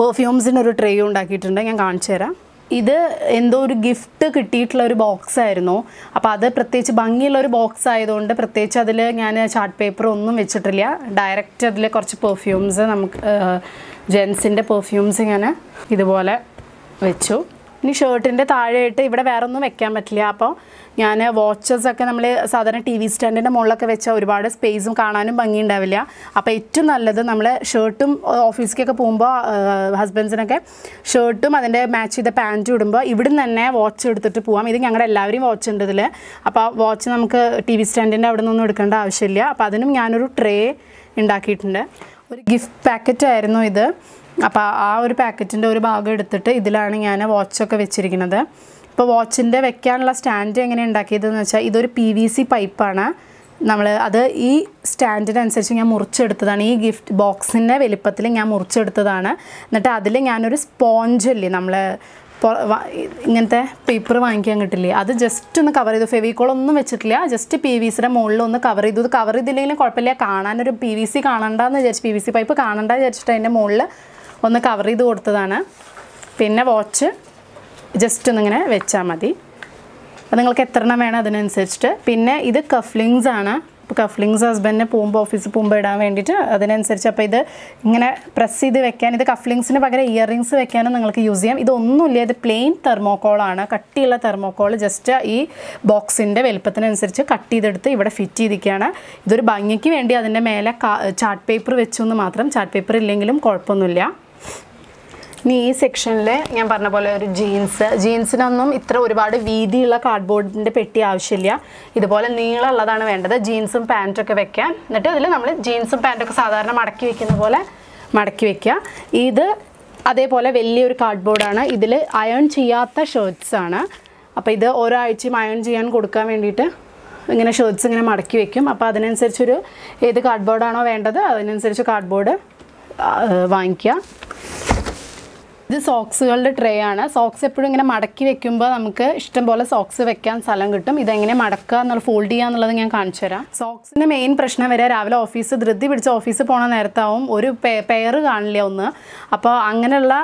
പെർഫ്യൂംസിന്റെ ഒരു ട്രേ ഉണ്ടാക്കിയിട്ടുണ്ട്. ഞാൻ കാണിച്ചു തരാം. ഇത് എന്തോ ഒരു ഗിഫ്റ്റ് കിട്ടിയിട്ടുള്ള ഒരു ബോക്സ് ആയിരുന്നു. അപ്പോൾ അത് പ്രത്യേകിച്ച് ഭംഗിയുള്ള ഒരു ബോക്സ് ആയതുകൊണ്ട് പ്രത്യേകിച്ച് അതിൽ ഞാൻ ചാർട്ട് പേപ്പർ ഒന്നും വെച്ചിട്ടില്ല. ഡയറക്റ്റ് അതിൽ കുറച്ച് പെർഫ്യൂംസ് നമുക്ക് ജെൻസിന്റെ പെർഫ്യൂംസ് ഞാൻ ഇതുപോലെ വെച്ചു. ഇനി ഷർട്ടിന്റെ താഴെയായിട്ട് ഇവിടെ വേറെ ഒന്നും വെക്കാൻ പറ്റില്ല. അപ്പോൾ ഞാൻ വാച്ചസ് ഒക്കെ നമ്മൾ സാധാരണ ടി വി സ്റ്റാൻഡിന്റെ മുകളിലൊക്കെ വെച്ചാൽ ഒരുപാട് സ്പേസും കാണാനും ഭംഗി ഉണ്ടാവില്ല അപ്പോൾ ഏറ്റവും നല്ലത് നമ്മൾ ഷർട്ടും ഓഫീസിലേക്കൊക്കെ പോകുമ്പോൾ ഹസ്ബൻഡ്സിനൊക്കെ ഷർട്ടും അതിന്റെ മാച്ച് ചെയ്ത പാന്റും ഇടുമ്പോൾ ഇവിടുന്ന് തന്നെ വാച്ച് എടുത്തിട്ട് പോകാം ഇത് ഞങ്ങളുടെ എല്ലാവരും വാച്ച് ഉണ്ട് ഇതിൽ അപ്പോൾ ആ വാച്ച് നമുക്ക് ടി വി സ്റ്റാൻഡിന്റെ അവിടെ നിന്നൊന്നും എടുക്കേണ്ട ആവശ്യമില്ല. അപ്പോൾ അതിനും ഞാനൊരു ട്രേ ഉണ്ടാക്കിയിട്ടുണ്ട്. ഒരു ഗിഫ്റ്റ് പാക്കറ്റ് ആയിരുന്നു ഇത്. അപ്പോൾ ആ ഒരു പാക്കറ്റിന്റെ ഒരു ഭാഗം എടുത്തിട്ട് ഇതിലാണ് ഞാൻ വാച്ചൊക്കെ വെച്ചിരിക്കുന്നത്. ഇപ്പോൾ വാച്ചിന്റെ വെക്കാനുള്ള സ്റ്റാൻഡ് എങ്ങനെ ഉണ്ടാക്കിയതെന്ന് വെച്ചാൽ ഇതൊരു പി വി സി പൈപ്പാണ് നമ്മൾ അത് ഈ സ്റ്റാൻഡിനനുസരിച്ച് ഞാൻ മുറിച്ചെടുത്തതാണ്. ഈ ഗിഫ്റ്റ് ബോക്സിന്റെ വലിപ്പത്തിൽ ഞാൻ മുറിച്ചെടുത്തതാണ്. എന്നിട്ട് അതിൽ ഞാനൊരു സ്പോഞ്ചല്ലേ നമ്മൾ ഇങ്ങനത്തെ പേപ്പർ വാങ്ങിക്കാൻ കിട്ടില്ലേ അത് ജസ്റ്റ് ഒന്ന് കവർ ചെയ്തു. ഫെവിക്കോൾ ഒന്നും വെച്ചിട്ടില്ല ജസ്റ്റ് പി വി സിയുടെ മുകളിൽ ഒന്ന് കവർ ചെയ്തു. ഇത് കവർ ചെയ്തില്ലെങ്കിലും കുഴപ്പമില്ല. കാണാനൊരു പി വി സി കാണണ്ടെന്ന് വിചാരിച്ചു പി വി സി പൈപ്പ് കാണണ്ട വിചാരിച്ചിട്ട് അതിന്റെ മുകളിൽ ഒന്ന് കവർ ചെയ്ത് കൊടുത്തതാണ്. പിന്നെ വാച്ച് ജസ്റ്റ് ഒന്നിങ്ങനെ വെച്ചാൽ മതി. അപ്പോൾ നിങ്ങൾക്ക് എത്ര എണ്ണം വേണം അതിനനുസരിച്ചിട്ട്. പിന്നെ ഇത് കഫ്ലിങ്സ് ആണ്. ഇപ്പോൾ കഫ്ലിങ്സ് ഹസ്ബൻഡിന് പോകുമ്പോൾ ഓഫീസിൽ പോകുമ്പോൾ ഇടാൻ വേണ്ടിയിട്ട് അതിനനുസരിച്ച് അപ്പോൾ ഇത് ഇങ്ങനെ പ്രസ് ചെയ്ത് വെക്കാൻ ഇത് കഫ്ലിങ്സിന് പകരം ഇയർ റിങ്സ് വെക്കാനും നിങ്ങൾക്ക് യൂസ് ചെയ്യാം. ഇതൊന്നുമില്ല ഇത് പ്ലെയിൻ തെർമോക്കോളാണ് കട്ടിയുള്ള തെർമോക്കോൾ ജസ്റ്റ് ഈ ബോക്സിന്റെ വലുപ്പത്തിനനുസരിച്ച് കട്ട് ചെയ്തെടുത്ത് ഇവിടെ ഫിറ്റ് ചെയ്തിരിക്കുകയാണ്. ഇതൊരു ഭംഗിക്ക് വേണ്ടി അതിന്റെ മേലെ ചാർട്ട് പേപ്പർ വെച്ചു എന്ന് മാത്രം. ചാർട്ട് പേപ്പർ ഇല്ലെങ്കിലും കുഴപ്പമൊന്നുമില്ല. ഇനി ഈ സെക്ഷനിൽ ഞാൻ പറഞ്ഞ പോലെ ഒരു ജീൻസ്. ജീൻസിനൊന്നും ഇത്ര ഒരുപാട് വീതിയുള്ള കാർഡ്ബോർഡിന്റെ പെട്ടി ആവശ്യമില്ല. ഇതുപോലെ നീളമുള്ളതാണ് വേണ്ടത്. ജീൻസും പാന്റൊക്കെ വെക്കാൻ. എന്നിട്ട് ഇതിൽ നമ്മൾ ജീൻസും പാന്റൊക്കെ സാധാരണ മടക്കി വെക്കുന്ന പോലെ മടക്കി വെക്കുക. ഇത് അതേപോലെ വലിയൊരു കാർഡ്ബോർഡാണ് ഇതിൽ അയൺ ചെയ്യാത്ത ഷർട്ട്സ് ആണ്. അപ്പോൾ ഇത് ഓരോ ആഴ്ചയും അയൺ ചെയ്യാൻ കൊടുക്കാൻ വേണ്ടിയിട്ട് ഇങ്ങനെ ഷർട്ട്സ് ഇങ്ങനെ മടക്കി വെക്കും. അപ്പോൾ അതിനനുസരിച്ചൊരു ഏത് കാർഡ്ബോർഡാണോ വേണ്ടത് അതിനനുസരിച്ച് കാർഡ്ബോർഡ് വാങ്ങിക്കുക. ഇത് സോക്സുകളുടെ ട്രേ ആണ്. സോക്സ് എപ്പോഴും ഇങ്ങനെ മടക്കി വെക്കുമ്പോൾ നമുക്ക് ഇഷ്ടംപോലെ സോക്സ് വെക്കാൻ സ്ഥലം കിട്ടും. ഇതെങ്ങനെ മടക്കുക എന്നുള്ള ഫോൾഡ് ചെയ്യുക എന്നുള്ളത് ഞാൻ കാണിച്ചു തരാം. സോക്സിന് മെയിൻ പ്രശ്നം വരെ രാവിലെ ഓഫീസ് ധൃതി പിടിച്ച് ഓഫീസ് പോണ നേരത്താവും ഒരു പെയർ കാണില്ല ഒന്ന്. അപ്പോൾ അങ്ങനെയുള്ള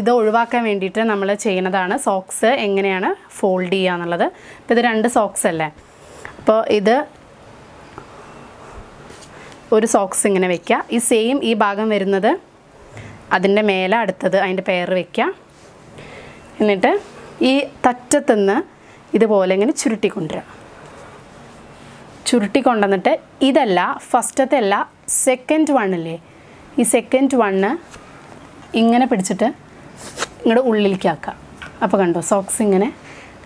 ഇത് ഒഴിവാക്കാൻ വേണ്ടിയിട്ട് നമ്മൾ ചെയ്യുന്നതാണ് സോക്സ് എങ്ങനെയാണ് ഫോൾഡ് ചെയ്യുക എന്നുള്ളത്. ഇപ്പോൾ ഇത് രണ്ട് സോക്സ് അല്ലേ? അപ്പോൾ ഇത് ഒരു സോക്സ് ഇങ്ങനെ വെക്കുക. ഈ സെയിം ഈ ഭാഗം വരുന്നത് അതിന്റെ മേലെ അടുത്തത് അതിന്റെ പെയർ വയ്ക്കുക എന്നിട്ട് ഈ തറ്റത്തുനിന്ന് ഇതുപോലെ ഇങ്ങനെ ചുരുട്ടി കൊണ്ടുവരിക ചുരുട്ടി ഇതല്ല ഫസ്റ്റത്തെ അല്ല സെക്കൻഡ് വണ്ണില്ലേ ഈ സെക്കൻഡ് വണ്ണ് ഇങ്ങനെ പിടിച്ചിട്ട് ഇങ്ങോട്ട് ഉള്ളിലേക്ക് ആക്കുക അപ്പോൾ കണ്ടോ സോക്സ് ഇങ്ങനെ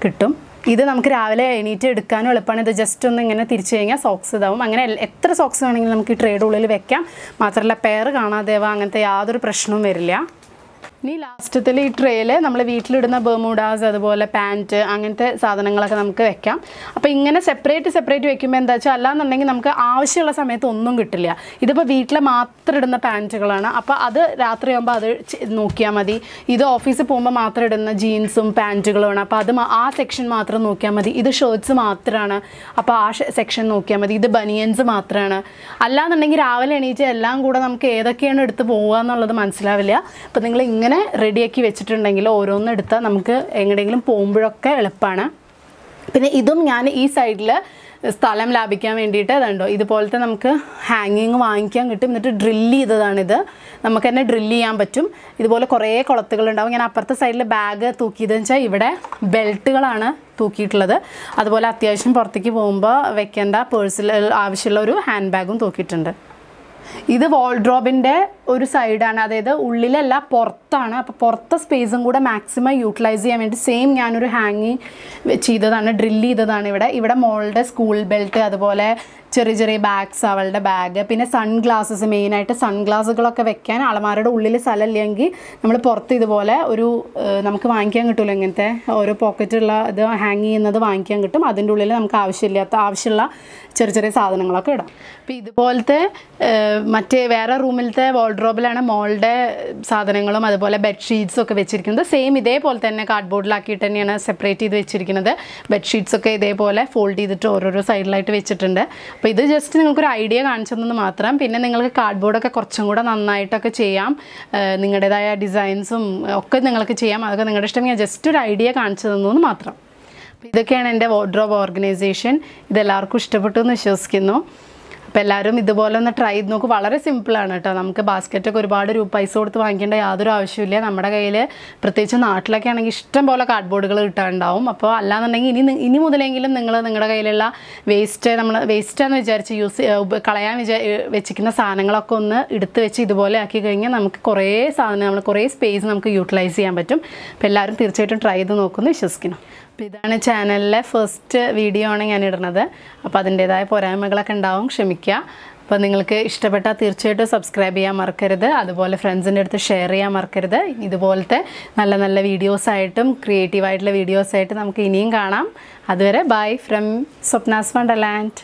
കിട്ടും. ഇത് നമുക്ക് രാവിലെ എണീറ്റ് എടുക്കാനും എളുപ്പമാണ്. ഇത് ജസ്റ്റ് ഒന്ന് ഇങ്ങനെ തിരിച്ചു കഴിഞ്ഞാൽ സോക്സ് ഇതാവും. അങ്ങനെ എത്ര സോക്സ് വേണമെങ്കിലും നമുക്ക് ഈ ട്രേഡ് ഉള്ളിൽ വെക്കാം. മാത്രമല്ല പെയർ കാണാതെ അങ്ങനത്തെ യാതൊരു പ്രശ്നവും വരില്ല. ഇനി ലാസ്റ്റത്തിൽ ഈ ട്രേയിൽ നമ്മൾ വീട്ടിലിടുന്ന ബെർമൂഡാസ് അതുപോലെ പാന്റ് അങ്ങനത്തെ സാധനങ്ങളൊക്കെ നമുക്ക് വെക്കാം. അപ്പോൾ ഇങ്ങനെ സെപ്പറേറ്റ് സെപ്പറേറ്റ് വെക്കുമ്പോൾ എന്താ വെച്ചാൽ അല്ലാന്നുണ്ടെങ്കിൽ നമുക്ക് ആവശ്യമുള്ള സമയത്ത് ഒന്നും കിട്ടില്ല. ഇതിപ്പോൾ വീട്ടിൽ മാത്രം ഇടുന്ന പാന്റുകളാണ് അപ്പോൾ അത് രാത്രിയാകുമ്പോൾ അത് നോക്കിയാൽ മതി. ഇത് ഓഫീസിൽ പോകുമ്പോൾ മാത്രം ഇടുന്ന ജീൻസും പാന്റുകളുമാണ് അപ്പോൾ അത് ആ സെക്ഷൻ മാത്രം നോക്കിയാൽ മതി. ഇത് ഷർട്ട്സ് മാത്രമാണ് അപ്പോൾ ആ സെക്ഷൻ നോക്കിയാൽ മതി. ഇത് ബനിയൻസ് മാത്രമാണ് അല്ലാന്നുണ്ടെങ്കിൽ രാവിലെ എണീറ്റ് എല്ലാം കൂടെ നമുക്ക് ഏതൊക്കെയാണ് എടുത്ത് പോകുക എന്നുള്ളത് മനസ്സിലാവില്ല. അപ്പോൾ നിങ്ങൾ ഇങ്ങനെ റെഡിയാക്കി വെച്ചിട്ടുണ്ടെങ്കിൽ ഓരോന്നും എടുത്താൽ നമുക്ക് എങ്ങനെയെങ്കിലും പോകുമ്പോഴൊക്കെ എളുപ്പമാണ് പിന്നെ ഇതും ഞാൻ ഈ സൈഡിൽ സ്ഥലം ലാഭിക്കാൻ വേണ്ടിയിട്ട് അതുണ്ടോ ഇതുപോലത്തെ നമുക്ക് ഹാങ്ങിങ് വാങ്ങിക്കാൻ കിട്ടും. എന്നിട്ട് ഡ്രില്ല് ചെയ്തതാണിത്. നമുക്ക് തന്നെ ഡ്രില്ല് ചെയ്യാൻ പറ്റും. ഇതുപോലെ കുറേ കുളത്തുകളുണ്ടാവും. ഞാൻ അപ്പുറത്തെ സൈഡിൽ ബാഗ് തൂക്കിയതെന്ന് വെച്ചാൽ ഇവിടെ ബെൽറ്റുകളാണ് തൂക്കിയിട്ടുള്ളത്. അതുപോലെ അത്യാവശ്യം പുറത്തേക്ക് പോകുമ്പോൾ വെക്കേണ്ട പേഴ്സിൽ ആവശ്യമുള്ള ഒരു ഹാൻഡ് ബാഗും തൂക്കിയിട്ടുണ്ട്. ഇത് വാൾഡ്രോബിന്റെ ഒരു സൈഡാണ് അതായത് ഉള്ളിലല്ല പുറത്താണ്. അപ്പോൾ പുറത്തെ സ്പേസും കൂടെ മാക്സിമം യൂട്ടിലൈസ് ചെയ്യാൻ വേണ്ടി സെയിം ഞാനൊരു ഹാങ്ങിങ് ചെയ്തതാണ് ഡ്രില്ല് ചെയ്തതാണ് ഇവിടെ. ഇവിടെ മോളുടെ സ്കൂൾ ബെൽറ്റ് അതുപോലെ ചെറിയ ചെറിയ ബാഗ്സ് അവളുടെ ബാഗ് പിന്നെ സൺഗ്ലാസസ് മെയിനായിട്ട് സൺഗ്ലാസുകളൊക്കെ വെക്കാൻ അളമാരുടെ ഉള്ളിൽ സ്ഥലമില്ലെങ്കിൽ നമ്മൾ പുറത്ത് ഇതുപോലെ ഒരു നമുക്ക് വാങ്ങിക്കാൻ കിട്ടുമല്ലോ ഇങ്ങനത്തെ? ഓരോ പോക്കറ്റുള്ള ഇത് ഹാങ് ചെയ്യുന്നത് വാങ്ങിക്കാൻ കിട്ടും. അതിന്റെ ഉള്ളിൽ നമുക്ക് ആവശ്യമില്ലാത്ത ആവശ്യമുള്ള ചെറിയ ചെറിയ സാധനങ്ങളൊക്കെ ഇടാം. അപ്പോൾ ഇതുപോലത്തെ മറ്റേ വേറെ റൂമിലത്തെ വോൾഡ്രോബിലാണ് മോളുടെ സാധനങ്ങളും അതുപോലെ ബെഡ്ഷീറ്റ്സും ഒക്കെ വെച്ചിരിക്കുന്നത്. സെയിം ഇതേപോലെ തന്നെ കാർഡ്ബോർഡിലാക്കിയിട്ട് തന്നെയാണ് സെപ്പറേറ്റ് ചെയ്ത് വെച്ചിരിക്കുന്നത്. ബെഡ്ഷീറ്റ്സ് ഒക്കെ ഇതേപോലെ ഫോൾഡ് ചെയ്തിട്ട് ഓരോരോ സൈഡിലായിട്ട് വെച്ചിട്ടുണ്ട്. അപ്പോൾ ഇത് ജസ്റ്റ് നിങ്ങൾക്കൊരു ഐഡിയ കാണിച്ചു തന്നത് മാത്രം. പിന്നെ നിങ്ങൾക്ക് കാർഡ്ബോർഡൊക്കെ കുറച്ചും കൂടെ നന്നായിട്ടൊക്കെ ചെയ്യാം. നിങ്ങളുടേതായ ഡിസൈൻസും ഒക്കെ നിങ്ങൾക്ക് ചെയ്യാം. അതൊക്കെ നിങ്ങളുടെ ഇഷ്ടം. ഞാൻ ജസ്റ്റ് ഒരു ഐഡിയ കാണിച്ചു തന്നു മാത്രം. ഇതൊക്കെയാണ് എന്റെ വാർഡ്രോബ് ഓർഗനൈസേഷൻ ഇതെല്ലാവർക്കും ഇഷ്ടപ്പെട്ടു എന്ന് വിശ്വസിക്കുന്നു. അപ്പോൾ എല്ലാവരും ഇതുപോലെ ഒന്ന് ട്രൈ ചെയ്ത് നോക്കും. വളരെ സിമ്പിളാണ് കേട്ടോ നമുക്ക് ബാസ്ക്കറ്റൊക്കെ ഒരുപാട് രൂപ പൈസ കൊടുത്ത് വാങ്ങിക്കേണ്ട യാതൊരു ആവശ്യമില്ല നമ്മുടെ കയ്യിൽ പ്രത്യേകിച്ച് നാട്ടിലൊക്കെ ആണെങ്കിൽ ഇഷ്ടം പോലെ കാർഡ്ബോർഡുകൾ കിട്ടാനുണ്ടാവും അപ്പോൾ അല്ലാന്നുണ്ടെങ്കിൽ ഇനി ഇനി മുതലെങ്കിലും നിങ്ങൾ നിങ്ങളുടെ കയ്യിലുള്ള വേസ്റ്റ് നമ്മൾ വേസ്റ്റാന്ന് വിചാരിച്ച് യൂസ് കളയാൻ വിചാ വെച്ചിരിക്കുന്ന സാധനങ്ങളൊക്കെ ഒന്ന് എടുത്ത് വെച്ച് ഇതുപോലെ ആക്കി കഴിഞ്ഞാൽ നമുക്ക് കുറേ സാധനം നമ്മൾ കുറേ സ്പേസ് നമുക്ക് യൂട്ടിലൈസ് ചെയ്യാൻ പറ്റും. അപ്പോൾ എല്ലാവരും തീർച്ചയായിട്ടും ട്രൈ ചെയ്ത് നോക്കുമെന്ന് വിശ്വസിക്കുന്നു. അപ്പോൾ ഇതാണ് ചാനലിലെ ഫസ്റ്റ് വീഡിയോ ആണ് ഞാൻ ഇടുന്നത്. അപ്പോൾ അതിന്റേതായ പോരായ്മകളൊക്കെ ഉണ്ടാവും ക്ഷമിക്കുക അപ്പോൾ നിങ്ങൾക്ക് ഇഷ്ടപ്പെട്ടാൽ തീർച്ചയായിട്ടും സബ്സ്ക്രൈബ് ചെയ്യാൻ മറക്കരുത്. അതുപോലെ ഫ്രണ്ട്സിന്റെ അടുത്ത് ഷെയർ ചെയ്യാൻ മറക്കരുത്. ഇതുപോലത്തെ നല്ല നല്ല വീഡിയോസായിട്ടും ക്രിയേറ്റീവായിട്ടുള്ള വീഡിയോസായിട്ട് നമുക്ക് ഇനിയും കാണാം. അതുവരെ ബൈ ഫ്രം സ്വപ്നാസ് വണ്ടർലാൻഡ്